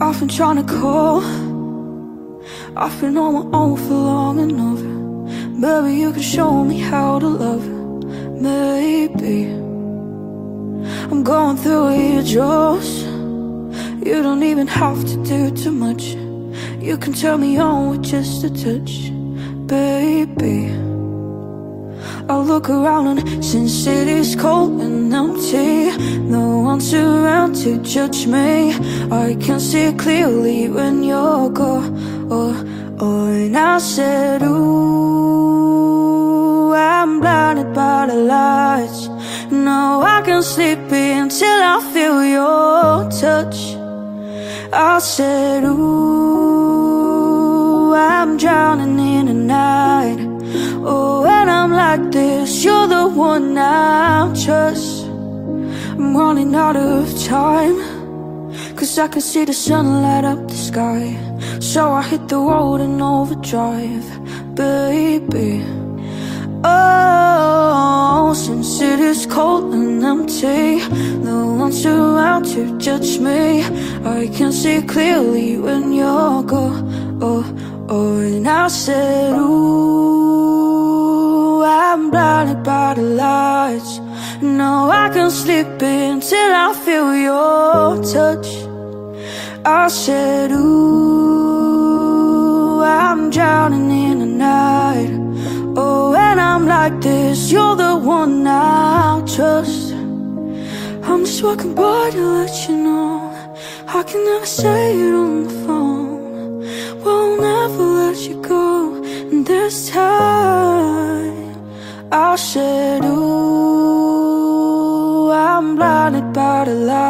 I've been trying to call. I've been on my own for long enough. Maybe you can show me how to love. Maybe I'm going through your jaws. You don't even have to do too much. You can turn me on with just a touch. Baby I look around and Sin City's cold and empty. No one's around to judge me. I can see clearly when you're gone. Oh, oh, And I said, ooh I'm blinded by the lights. No, I can sleep until I feel your touch. I said, ooh running out of time. Cause I can see the sun light up the sky. So I hit the road in overdrive, baby. Oh, Sin City's cold and empty No one's around to judge me. I can see clearly when you're gone. Oh, oh, and I said, ooh I'm blinded by the lights. No, I can't sleep until I feel your touch. I said, ooh, I'm drowning in the night. Oh, when I'm like this, you're the one I trust. I'm just walking by to let you know I can never say it on the phone. Won't never let you go this time I said, ooh, I'm blinded by the light